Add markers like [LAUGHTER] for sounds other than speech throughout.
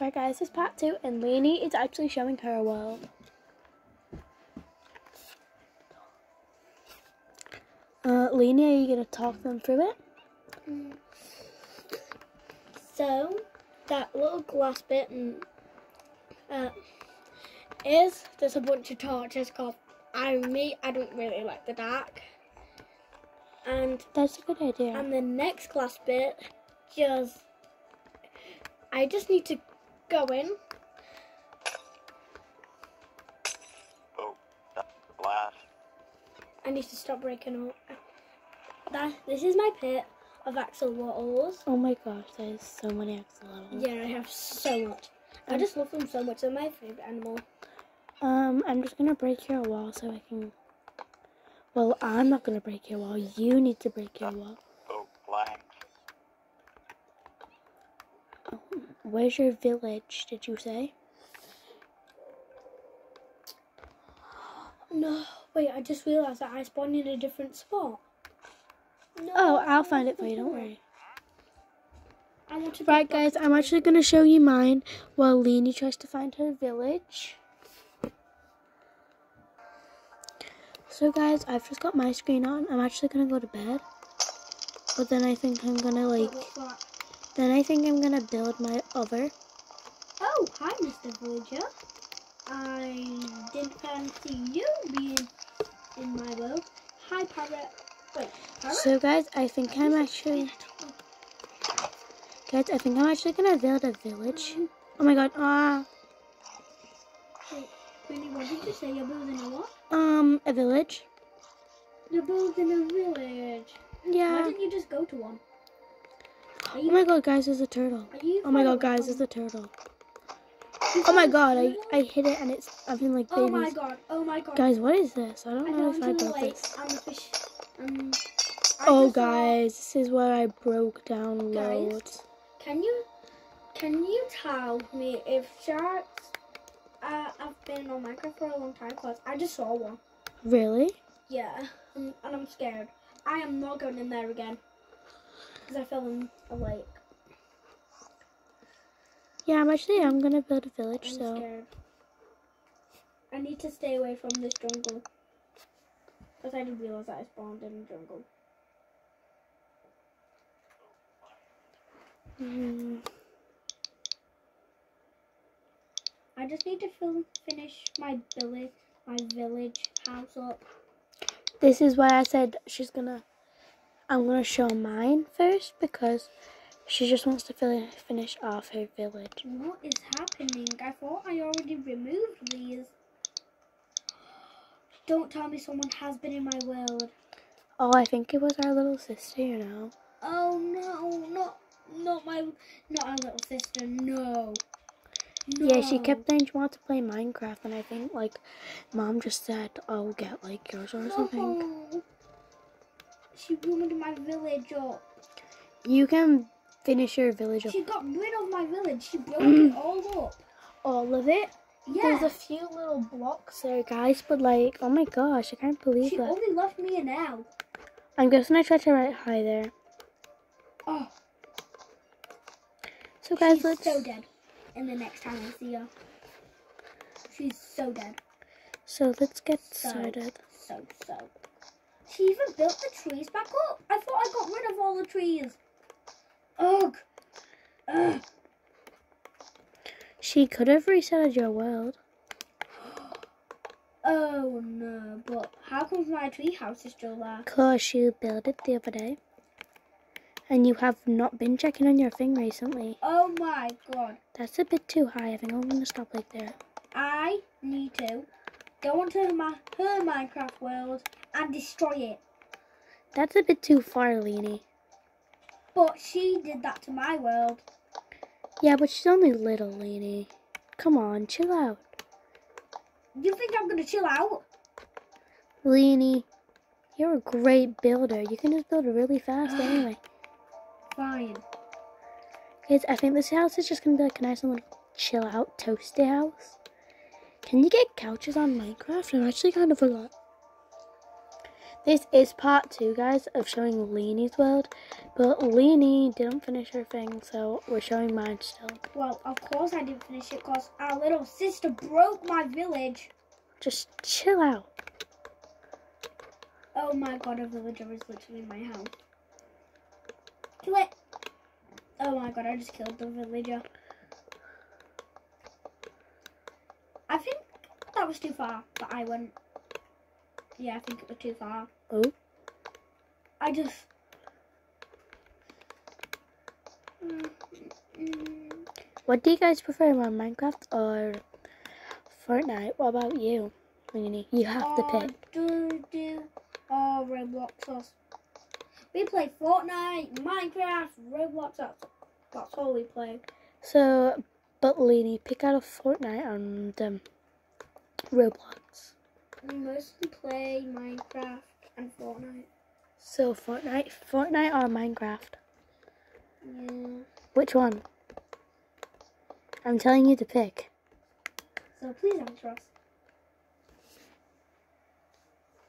Right, guys, this is part two, and Lainey is actually showing her a world. Uh, Lainey, are you gonna talk them through it? So, that little glass bit and, uh, is there's a bunch of torches because I me I don't really like the dark. And That's a good idea. and the next glass bit just I just need to go in. Oh, that glass. I need to stop breaking up. That this is my pit of axolotls. oh my gosh, there's so many axolotls. Yeah, I have so much. I just love them so much. They're my favorite animal. Um, I'm just gonna break your wall so I can. Well, I'm not gonna break your wall. You need to break your wall. Oh, planks. Where's your village? Did you say? [GASPS] No, wait. I just realized that I spawned in a different spot. No, Oh, I'll find it for you. Don't worry. I want to. Right, guys, I'm actually gonna show you mine while Leanie tries to find her village. So, guys, I've just got my screen on. I'm actually gonna go to bed, but then I think I'm gonna like. Then I think I'm gonna build my other. Oh, hi, Mr. Villager. I didn't fancy you being in my world. Hi, parrot. Wait? So, guys, I think I'm actually. Guys, I think I'm actually gonna build a village. Oh my god. Ah. Wait, Queenie, what did you say? You're building a what? Um, a village. You're building a village. Yeah. Why didn't you just go to one? Oh my god, guys, there's a turtle. Oh my god, guys, there's a turtle. Oh my god, I, I hit it and it's I've been like babies. Oh my god, oh my god. Guys, what is this? I don't know if I into the built lake this. fish. Um, I Oh, guys, this is where I broke down Guys. loads. Can you can you tell me if sharks uh, have been on Minecraft for a long time? Cause I just saw one. Really? Yeah, and, and I'm scared. I am not going in there again. Cause I fell in a lake. Yeah, I'm actually I'm gonna build a village. I'm So scared. I need to stay away from this jungle. Cause I didn't realize that I spawned in a jungle. mm, I just need to fill, finish my village, my village house up. this is why I said she's gonna. I'm gonna show mine first because she just wants to fill, finish off her village. What is happening? I thought I already removed these. Don't tell me someone has been in my world. Oh, I think it was our little sister. You know. Oh no, not not my not our little sister. No. Yeah, she kept saying she wanted to play Minecraft, and I think like, mom just said, "I'll get like yours or something." She ruined my village up. You can finish your village up. She got rid of my village. She [CLEARS THROAT] broke it all up. All of it. Yeah. There's a few little blocks there, guys, but like, oh my gosh, I can't believe she that. only left me an L. I'm guessing I tried to write hi there. Oh, So guys, she's let's. so dead. And the next time I see her, she's so dead. So let's get So, started. so, so. She even built the trees back up. I thought I got rid of all the trees. Ugh. Ugh. She could have resetted your world. [GASPS] Oh no, but how come my tree house is still there? Cause she built it the other day. And you have not been checking on your thing recently. Oh my god. That's a bit too high. I think I'm gonna stop like there. I need to go onto my, her Minecraft world and destroy it. That's a bit too far, Leanie. But she did that to my world. Yeah, but she's only little, Leanie. Come on, chill out. You think I'm gonna chill out? Leanie, you're a great builder. You can just build really fast [GASPS] anyway. Fine. Kids, I think this house is just gonna be like a nice little chill out, toasty house. Can you get couches on Minecraft? I'm actually kind of forgot. This is part two, guys, of showing Leanie's world. But Leanie didn't finish her thing, so we're showing mine still. Well, of course I didn't finish it because our little sister broke my village. Just chill out. Oh my god, a villager is literally in my house. Kill it! Oh my god, I just killed the villager. I think that was too far, but I went. Yeah, I think it was too far. Oh. I just. Mm, mm, What do you guys prefer more, Minecraft or Fortnite? What about you, Leanie? You have to oh, pick. Do do. Oh, Roblox. us. We play Fortnite, Minecraft, Roblox. That's, that's all we play. So, but Leanie, pick out a Fortnite and um, Roblox. We mostly play Minecraft and Fortnite. So Fortnite, Fortnite or Minecraft? Yeah. Which one? I'm telling you to pick. So please answer us.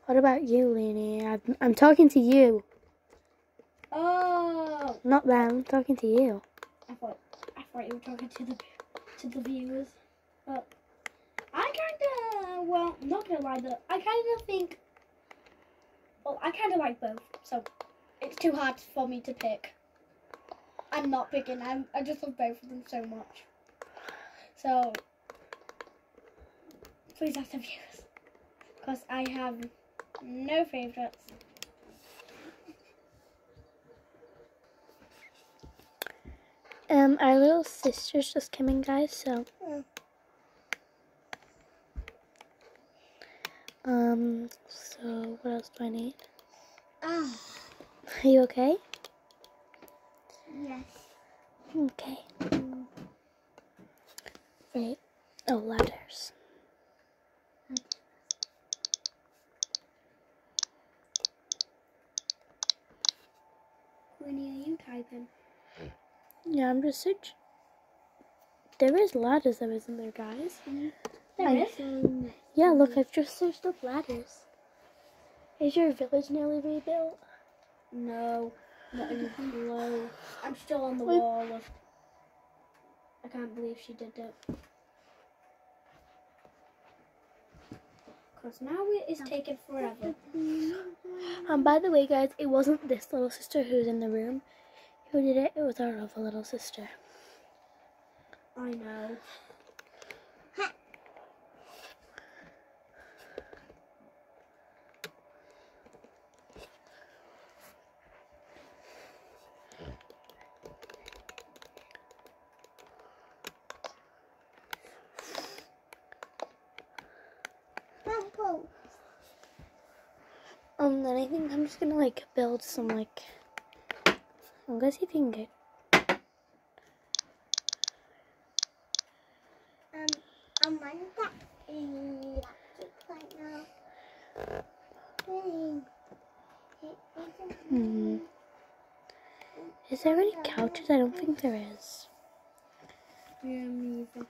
What about you, Leanie? I'm, I'm talking to you, Oh, not them. I'm talking to you. I thought I thought you were talking to the to the viewers. But I kind of well, not gonna lie though. I kind of think. Well, I kind of like both, so it's too hard for me to pick. I'm not picking. I'm, I just love both of them so much. So please ask the viewers, because I have no favorites. Um, our little sister's just coming, guys. So, um, so what else do I need? Ah, Are you okay? yes. Okay. Right. Oh, ladders. Winnie, are you typing? Yeah, I'm just searching. There is ladders that isn't there, guys. There I- is. Yeah, look, I've just searched up ladders. Is your village nearly rebuilt? No, not even [LAUGHS] close. I'm still on the Wait. wall. Of, I can't believe she did that. Because now it is taking forever. Um, by the way, guys, it wasn't this little sister who's in the room who did it. It was our other little sister. I know. Um, then I think I'm just gonna like build some like. I'm gonna you get. Um, I'm on that electric right now. It isn't Hmm. Is there any couches? I don't think there is. Yeah, me either.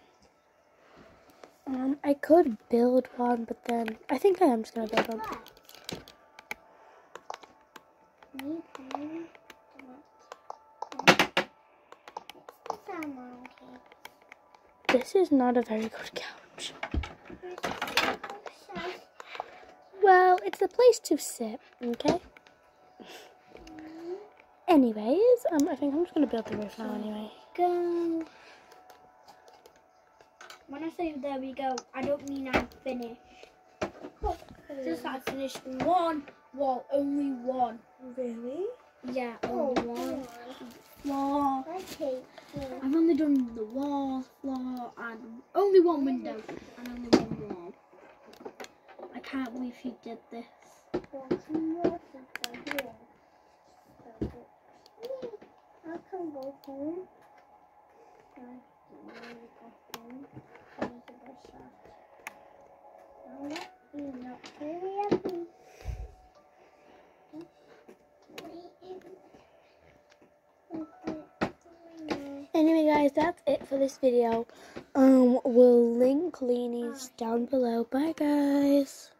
Um, I could build one, but then I think I am just gonna build one. Me too. It's a monkey. This is not a very good couch. It's so sad. Well, it's a place to sit. Okay. Anyways, um, I think I'm just gonna build the roof now. Anyway. Go. When I say there we go, I don't mean I'm finished. Just I finished one wall, only one. Really? Yeah, Oh, only one. Floor. I've only done the wall, floor, and only one window, and only one wall. I can't believe she did this. I can guys, that's it for this video. Um, we'll link Leanie's down below. Bye, guys.